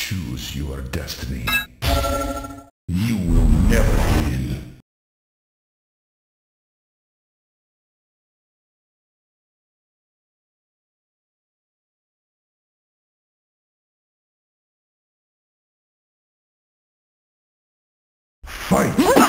Choose your destiny. You will never win. Fight!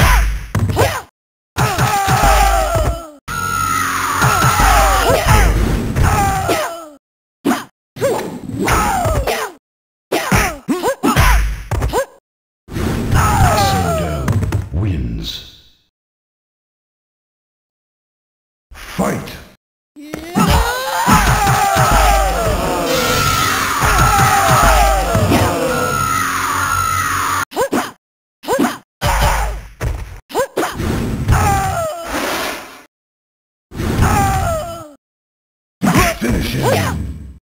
Finish him!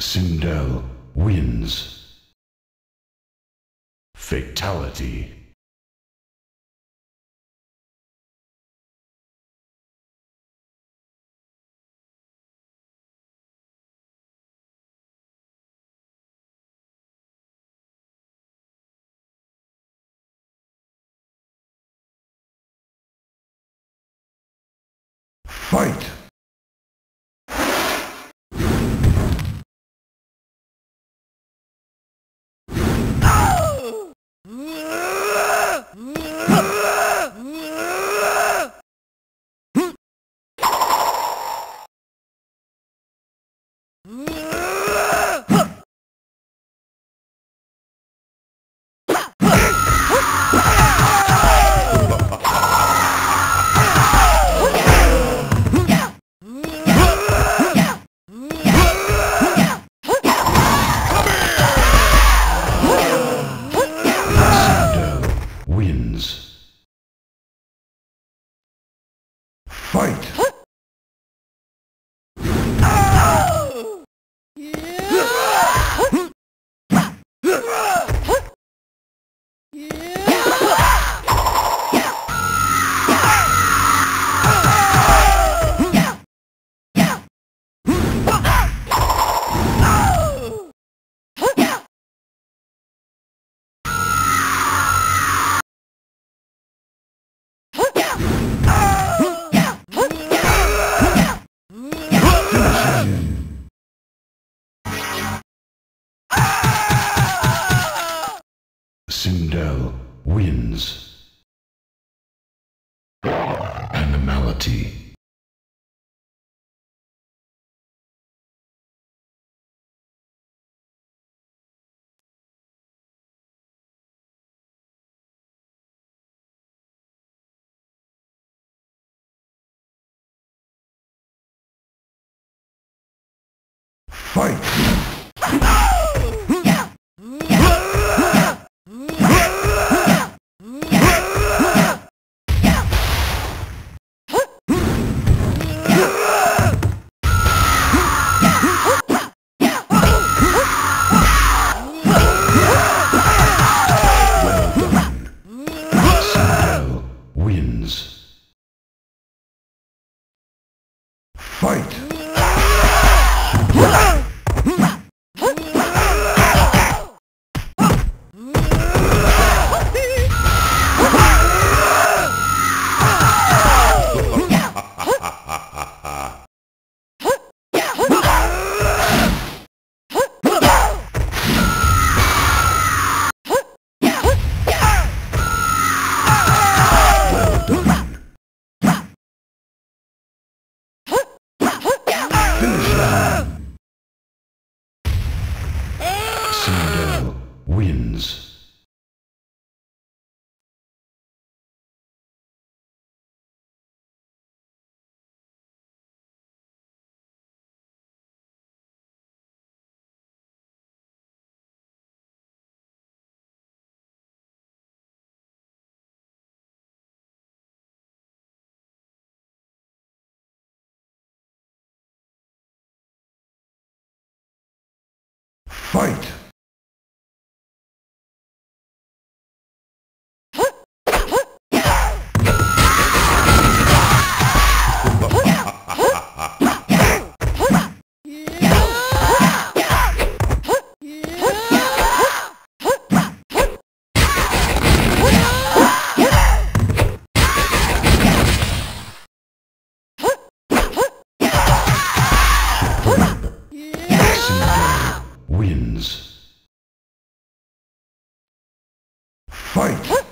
Sindel wins. Fatality. Fight! Sindel wins. Animality. Fight! Fight! Fight!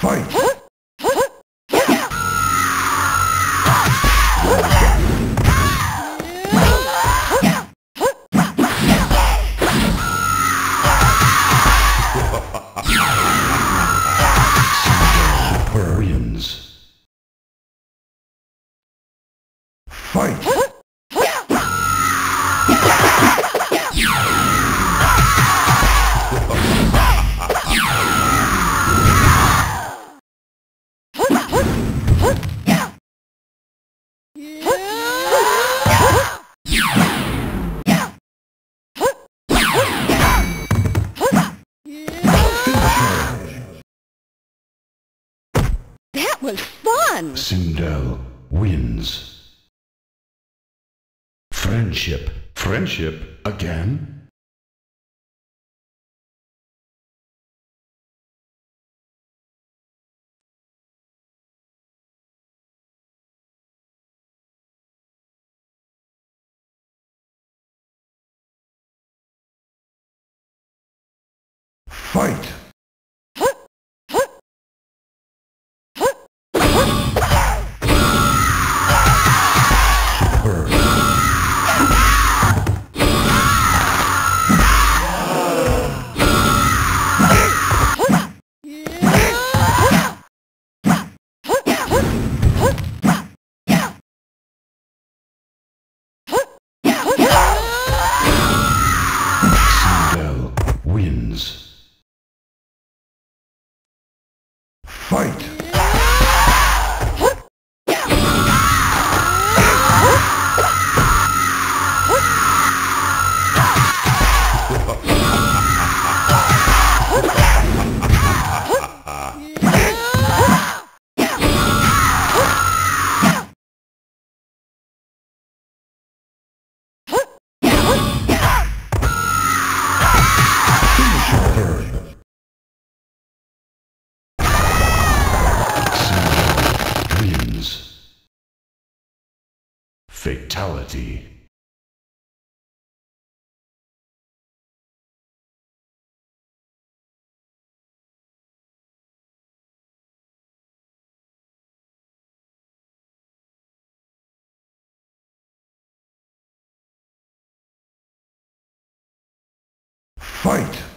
Fight! Was fun! Sindel wins. Friendship. Friendship again? Fatality. Fight!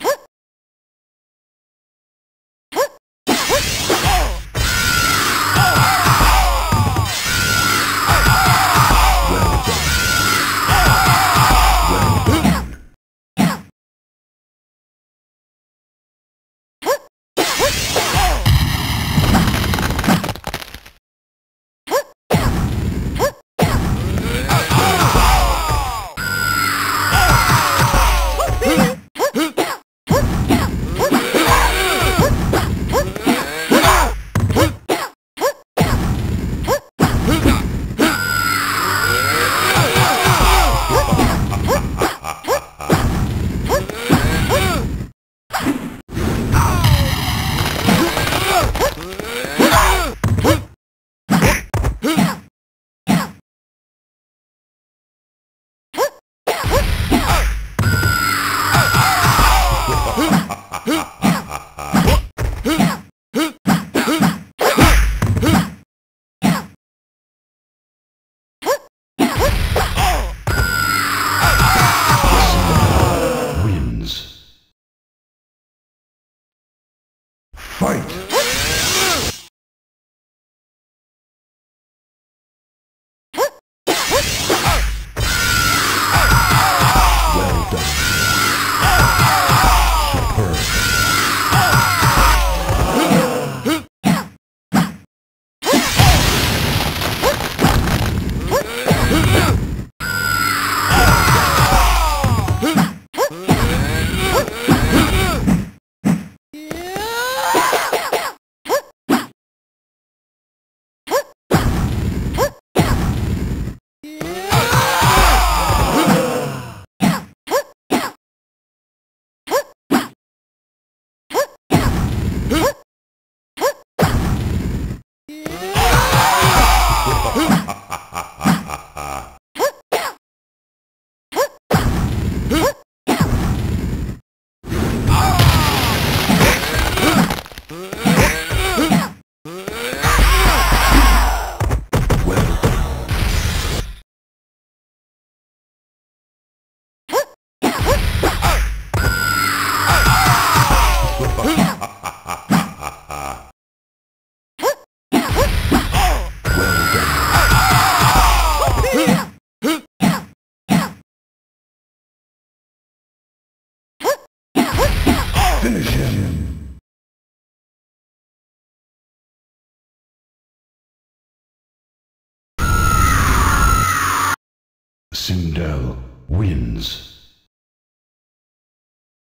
Sindel wins.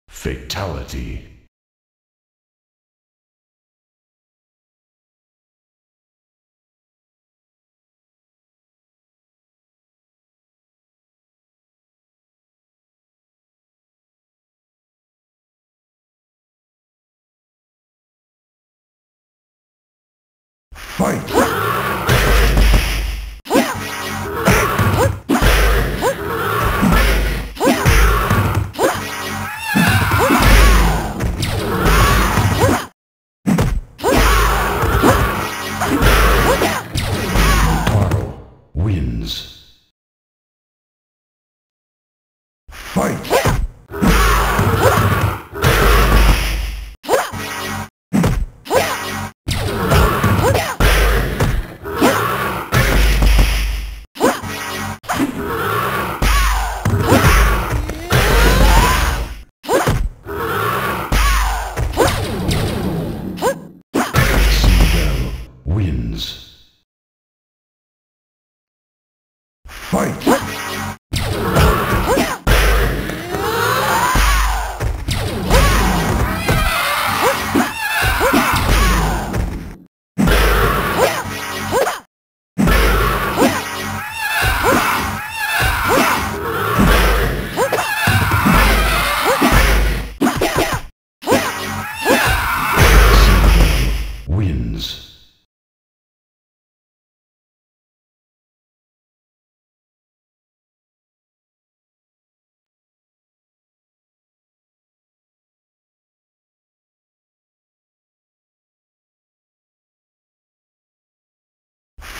Fatality. Fight! Wins.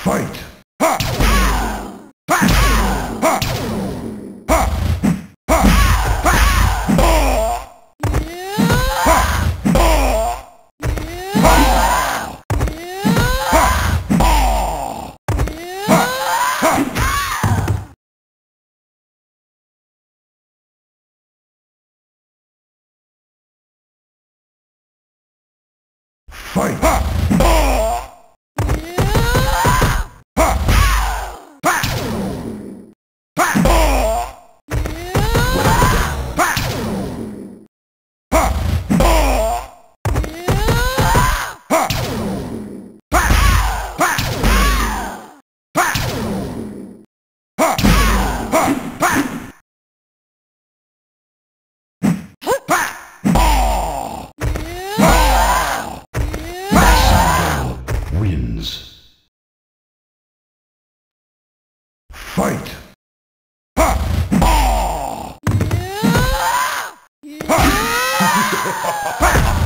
Fight! Fight! Ha!